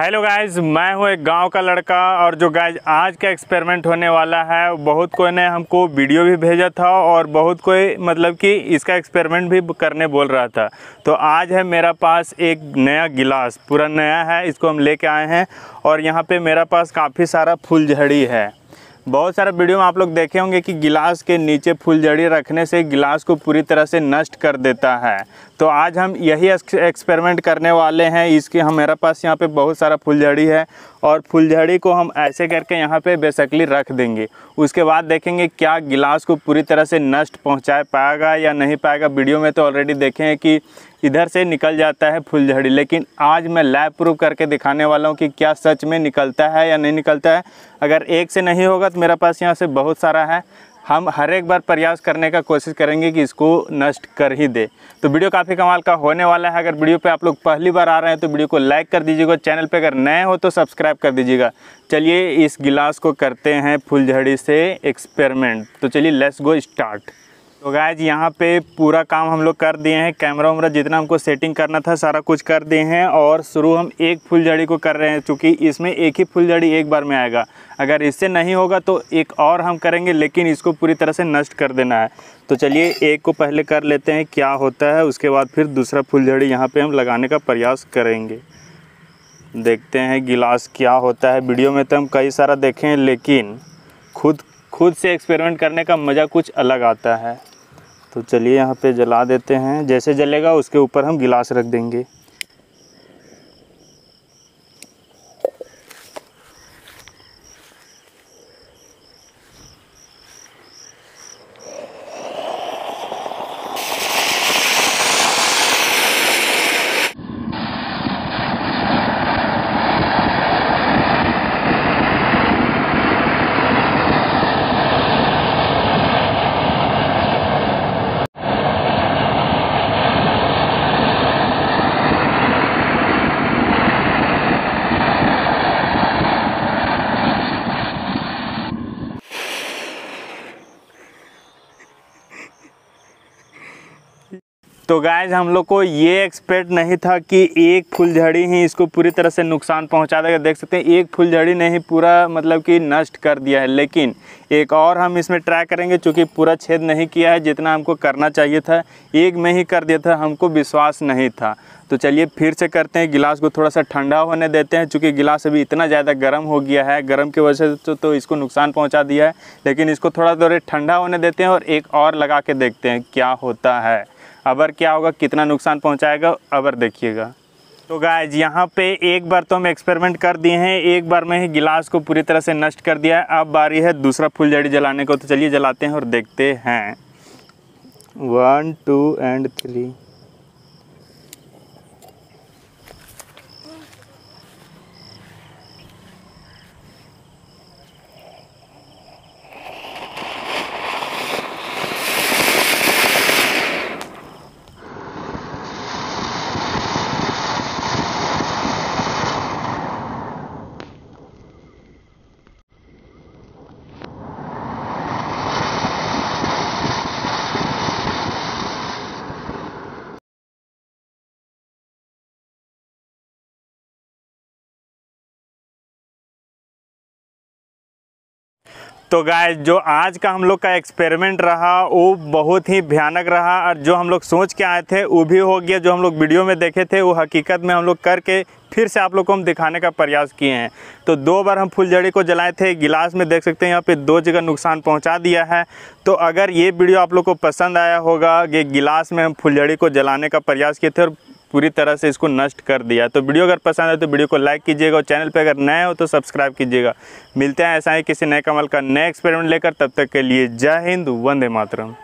Hello guys मैं हूँ एक गाँव का लड़का और जो गाइज़ आज का एक्सपेरिमेंट होने वाला है, बहुत कोई ने हमको वीडियो भी भेजा था और बहुत कोई मतलब कि इसका एक्सपेरिमेंट भी करने बोल रहा था। तो आज है मेरा पास एक नया गिलास, पूरा नया है, इसको हम लेके आए हैं और यहाँ पे मेरा पास काफ़ी सारा फुलझड़ी है। बहुत सारे वीडियो में आप लोग देखे होंगे कि गिलास के नीचे फुलझड़ी रखने से गिलास को पूरी तरह से नष्ट कर देता है। तो आज हम यही एक्सपेरिमेंट करने वाले हैं। इसके, हमारे पास यहाँ पे बहुत सारा फुलझड़ी है और फुलझड़ी को हम ऐसे करके यहाँ पे बेसिकली रख देंगे। उसके बाद देखेंगे क्या गिलास को पूरी तरह से नष्ट पहुँचा पाएगा या नहीं पाएगा। वीडियो में तो ऑलरेडी देखे कि इधर से निकल जाता है फुलझड़ी। लेकिन आज मैं लैब प्रूव करके दिखाने वाला हूँ कि क्या सच में निकलता है या नहीं निकलता है। अगर एक से नहीं होगा तो मेरा पास यहाँ से बहुत सारा है। हम हर एक बार प्रयास करने का कोशिश करेंगे कि इसको नष्ट कर ही दे। तो वीडियो काफ़ी कमाल का होने वाला है। अगर वीडियो पे आप लोग पहली बार आ रहे हैं तो वीडियो को लाइक कर दीजिएगा चैनल पे अगर नए हो तो सब्सक्राइब कर दीजिएगा। चलिए इस गिलास को करते हैं फुलझड़ी से एक्सपेरिमेंट। तो चलिए, लेट्स गो स्टार्ट। तो गाइज़ यहाँ पे पूरा काम हम लोग कर दिए हैं। कैमरा वैमरा जितना हमको सेटिंग करना था, सारा कुछ कर दिए हैं और शुरू हम एक फुलझड़ी को कर रहे हैं क्योंकि इसमें एक ही फुलझड़ी एक बार में आएगा। अगर इससे नहीं होगा तो एक और हम करेंगे, लेकिन इसको पूरी तरह से नष्ट कर देना है। तो चलिए, एक को पहले कर लेते हैं, क्या होता है, उसके बाद फिर दूसरा फुलझड़ी यहाँ पर हम लगाने का प्रयास करेंगे। देखते हैं गिलास क्या होता है। वीडियो में तो हम कई सारा देखें, लेकिन खुद खुद से एक्सपेरिमेंट करने का मज़ा कुछ अलग आता है। तो चलिए यहाँ पे जला देते हैं। जैसे जलेगा उसके ऊपर हम गिलास रख देंगे। तो गाइज़ हम लोग को ये एक्सपेक्ट नहीं था कि एक फुलझड़ी ही इसको पूरी तरह से नुकसान पहुँचा देगा। देख सकते हैं एक फुलझड़ी ने ही पूरा मतलब कि नष्ट कर दिया है। लेकिन एक और हम इसमें ट्राई करेंगे चूँकि पूरा छेद नहीं किया है जितना हमको करना चाहिए था एक में ही कर दिया था हमको विश्वास नहीं था। तो चलिए फिर से करते हैं गिलास को थोड़ा सा ठंडा होने देते हैं चूँकि गिलास अभी इतना ज़्यादा गर्म हो गया है। गर्म की वजह से तो, तो इसको नुकसान पहुँचा दिया है लेकिन इसको थोड़ा थोड़ा ठंडा होने देते हैं और एक और लगा के देखते हैं क्या होता है। अबर क्या होगा, कितना नुकसान पहुंचाएगा, अबर देखिएगा। तो गायज यहाँ पे एक बार तो हम एक्सपेरिमेंट कर दिए हैं, एक बार में ही गिलास को पूरी तरह से नष्ट कर दिया है। अब बारी है दूसरा फुलझड़ी जलाने को तो चलिए जलाते हैं और देखते हैं। वन टू एंड थ्री तो गाय जो आज का हम लोग का एक्सपेरिमेंट रहा, वो बहुत ही भयानक रहा और जो हम लोग सोच के आए थे, वो भी हो गया। जो हम लोग वीडियो में देखे थे, वो हकीकत में हम लोग करके फिर से आप लोग को हम दिखाने का प्रयास किए हैं। तो दो बार हम फुलझड़ी को जलाए थे, गिलास में देख सकते हैं, यहाँ पे दो जगह नुकसान पहुँचा दिया है। तो अगर ये वीडियो आप लोग को पसंद आया होगा, कि गिलास में हम फुलझड़ी को जलाने का प्रयास किए थे और पूरी तरह से इसको नष्ट कर दिया। तो वीडियो अगर पसंद है तो वीडियो को लाइक कीजिएगा और चैनल पर अगर नए हो तो सब्सक्राइब कीजिएगा। मिलते हैं ऐसा ही किसी नए कमल का नए एक्सपेरिमेंट लेकर। तब तक के लिए जय हिंद, वंदे मातरम।